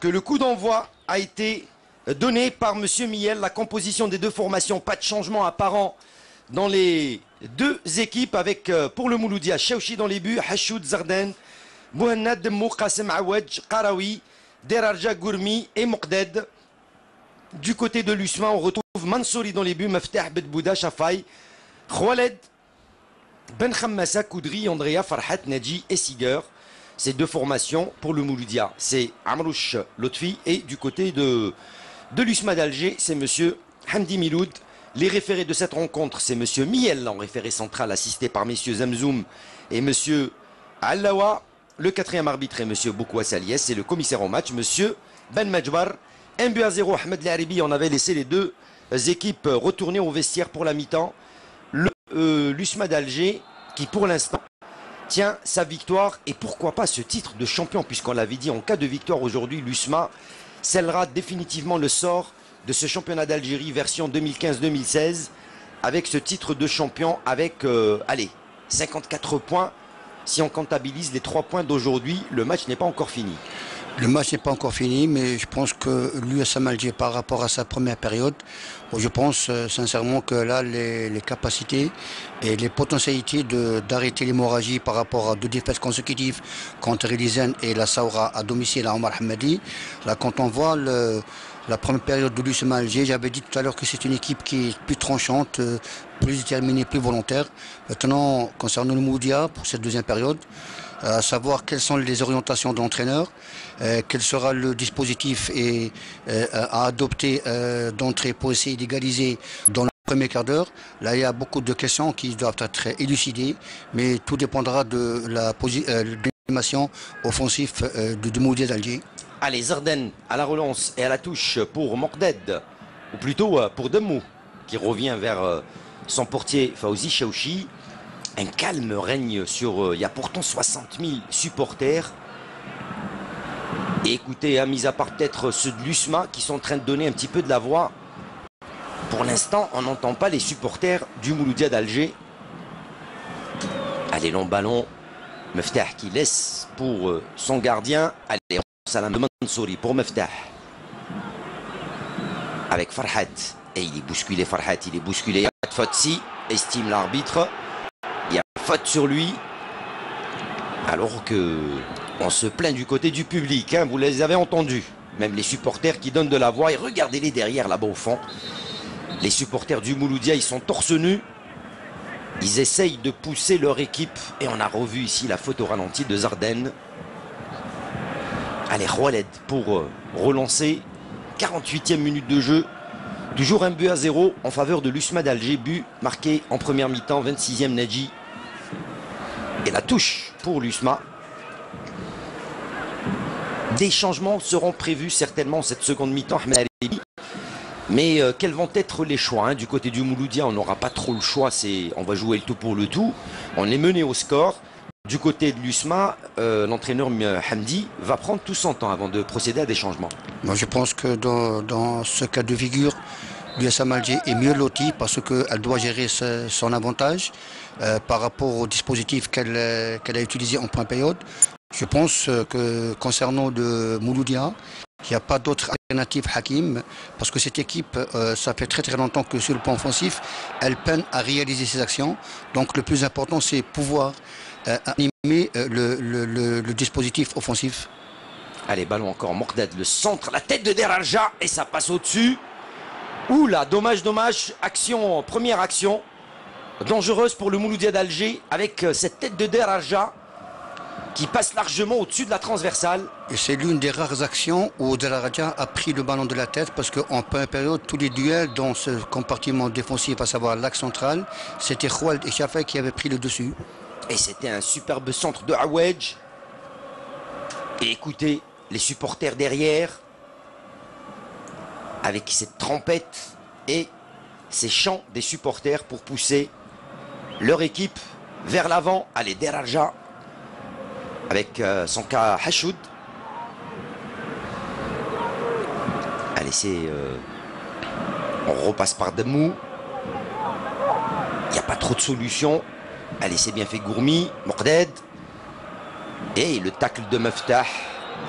que le coup d'envoi a été donné par Monsieur Miel. La composition des deux formations, pas de changement apparent dans les deux équipes avec euh, pour le Mouloudia, Chauchi dans les buts, Hashoud Zarden, Mouhannad Demmou, Qasim Awadj, Qarawi, Derarja Gourmi et Moqded. Du côté de l'Usma, on retrouve Mansouri dans les buts, Meftah Bedbouda, Shafai, Khwaled, Ben Khammassa, Koudri, Andrea, Farhat, Nadji et Siger. Ces deux formations pour le Mouloudia, c'est Amrouche Lotfi et du côté de, de l'Usma d'Alger, c'est Monsieur Hamdi Miloud. Les référés de cette rencontre, c'est Monsieur Miel en référé central assisté par Messieurs Zamzoum et Monsieur Allawa. Le quatrième arbitre est Monsieur Boukouas Aliès et le commissaire au match, Monsieur Ben Majbar. Un but à zéro, Ahmed Laribi, on avait laissé les deux équipes retourner au vestiaire pour la mi-temps. Euh, l'USMA d'Alger, qui pour l'instant tient sa victoire et pourquoi pas ce titre de champion, puisqu'on l'avait dit en cas de victoire aujourd'hui, l'USMA scellera définitivement le sort de ce championnat d'Algérie version 2015-2016 avec ce titre de champion avec, euh, allez, 54 points. Si on comptabilise les 3 points d'aujourd'hui, le match n'est pas encore fini. Le match n'est pas encore fini, mais je pense que l'USM Alger, par rapport à sa première période, je pense euh, sincèrement que là, les, capacités et les potentialités d'arrêter l'hémorragie par rapport à deux défaites consécutives contre Elizen et la Saoura à domicile à Omar Hamadi, là, quand on voit la première période de l'USM Alger, j'avais dit tout à l'heure que c'est une équipe qui est plus tranchante, euh, plus déterminée, plus volontaire. Maintenant, concernant le Moudia, pour cette deuxième période, à savoir quelles sont les orientations de euh, quel sera le dispositif et, euh, à adopter d'entrée pour essayer d'égaliser dans le premier quart d'heure. Là, il y a beaucoup de questions qui doivent être élucidées, mais tout dépendra de la l'animation offensive du Moudia d'Alger. Allez, Zarden à la relance et à la touche pour Morded, ou plutôt euh, pour Demou, qui revient vers euh, son portier Fauzi Chaouchi. Un calme règne sur... Euh, il y a pourtant 60 000 supporters. Et écoutez, hein, mis à part peut-être ceux de l'USMA qui sont en train de donner un petit peu de la voix. Pour l'instant, on n'entend pas les supporters du Mouloudia d'Alger. Allez, long ballon. Meftah qui laisse pour son gardien. Allez, Salam de Mansouri pour Meftah. Avec Farhat. Et il est bousculé, Farhat, il est bousculé. Il n'y a pas de faute si, estime l'arbitre. Faute sur lui. Alors que on se plaint du côté du public, hein, vous les avez entendus. Même les supporters qui donnent de la voix. Et regardez-les derrière, là-bas au fond. Les supporters du Mouloudia, ils sont torse nus. Ils essayent de pousser leur équipe. Et on a revu ici la photo ralentie de Zardenne. Allez, Roaled pour euh, relancer. 48e minute de jeu. Toujours un but à zéro en faveur de l'USMA d'Alger. But marqué en première mi-temps. 26e Nadji. Et la touche pour l'USMA. Des changements seront prévus certainement cette seconde mi-temps. Mais euh, quels vont être les choix hein? Du côté du Mouloudia, on n'aura pas trop le choix. On va jouer le tout pour le tout. On est mené au score. Du côté de l'USMA, euh, l'entraîneur Hamdi va prendre tout son temps avant de procéder à des changements. Moi, je pense que dans, ce cas de figure, l'USM Alger est mieux loti parce qu'elle doit gérer son avantage euh, par rapport au dispositif qu'elle a utilisé en point période. Je pense que concernant de Mouloudia, il n'y a pas d'autre alternative Hakim, parce que cette équipe, euh, ça fait très très longtemps que sur le plan offensif, elle peine à réaliser ses actions. Donc le plus important, c'est pouvoir euh, animer euh, le, dispositif offensif. Allez, ballon encore, Morded, le centre, la tête de Deraja, et ça passe au-dessus. Oula, dommage, dommage, action, première action, dangereuse pour le Mouloudia d'Alger, avec cette tête de Deraja qui passe largement au-dessus de la transversale. Et c'est l'une des rares actions où Delaradja a pris le ballon de la tête parce qu'en première période, tous les duels dans ce compartiment défensif, à savoir l'axe central, c'était Khouald et Chafay qui avaient pris le dessus. Et c'était un superbe centre de Awedge. Et écoutez, les supporters derrière, avec cette trompette et ces chants des supporters pour pousser leur équipe vers l'avant. Allez, Deraja avec euh, son cas Hashoud. Allez, c'est... Euh, on repasse par Demou. Il n'y a pas trop de solutions. Allez, c'est bien fait Gourmi, Morded. Et le tacle de Meftah